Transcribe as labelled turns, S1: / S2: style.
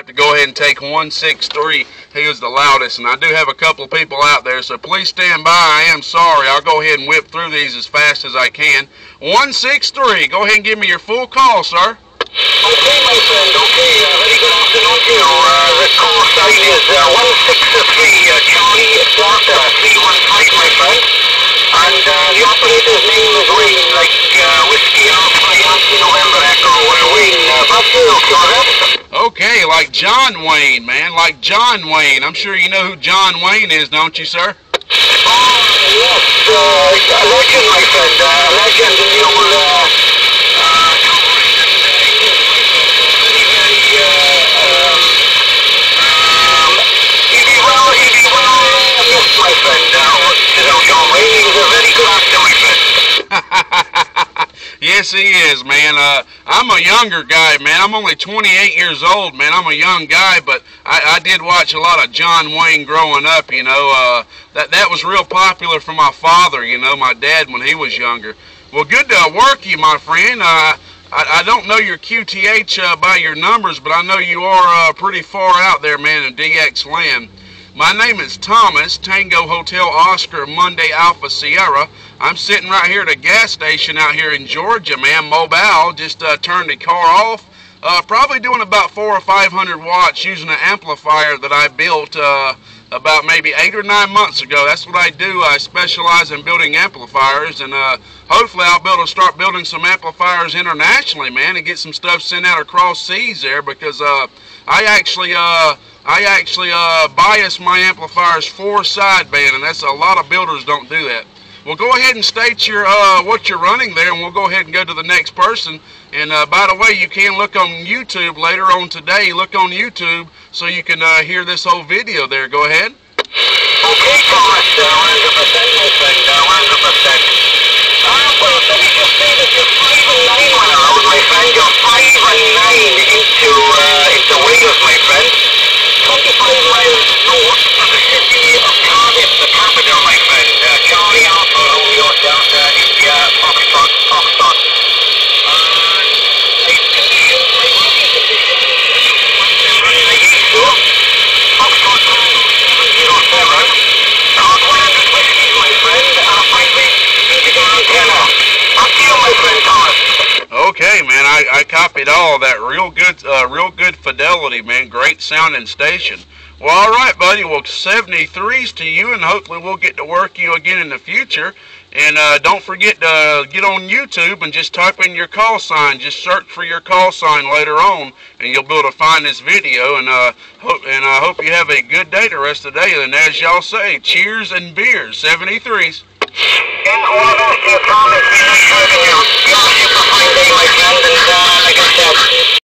S1: have to go ahead and take 163. He was the loudest, and I do have a couple of people out there, so please stand by. I am sorry. I'll go ahead and whip through these as fast as I can. 163. Go ahead and give me your full call, sir.
S2: Okay, my friend. Okay, uh, very good afternoon to you. Uh, the call sign is uh,
S1: Okay, like John Wayne, man, like John Wayne. I'm sure you know who John Wayne is, don't you, sir?
S2: Oh, yes, uh, a legend, my friend. Uh, a legend in the old uh, uh, my friend. Uh, you know, John Wayne, he a very good my friend.
S1: yes, he is, man. Uh, I'm a younger guy, man. I'm only 28 years old, man. I'm a young guy, but I, I did watch a lot of John Wayne growing up. You know, uh, that that was real popular for my father. You know, my dad when he was younger. Well, good to work you, my friend. Uh, I, I don't know your QTH uh, by your numbers, but I know you are uh, pretty far out there, man, in DX land. My name is Thomas, Tango Hotel Oscar, Monday Alpha Sierra. I'm sitting right here at a gas station out here in Georgia, man, Mobile. Just uh, turned the car off. Uh, probably doing about four or five hundred watts using an amplifier that I built uh, about maybe eight or nine months ago. That's what I do. I specialize in building amplifiers, and uh, hopefully I'll be able to start building some amplifiers internationally, man, and get some stuff sent out across seas there because uh, I actually uh, I actually uh, bias my amplifiers for sideband, and that's a lot of builders don't do that. Well, go ahead and state your uh, what you're running there, and we'll go ahead and go to the next person. And uh, by the way, you can look on YouTube later on today. Look on YouTube so you can uh, hear this whole video there. Go ahead.
S2: Okay, Thomas, uh, 100%, my friend, uh, 100%. Uh,
S1: I, copied all that. Real good, uh, real good fidelity, man. Great sounding station. Well, all right, buddy. Well, 73s to you, and hopefully we'll get to work you again in the future. And uh, don't forget to get on YouTube and just type in your call sign. Just search for your call sign later on, and you'll be able to find this video. And uh, hope and I hope you have a good day the rest of the day. And as y'all say, cheers and beers. 73s.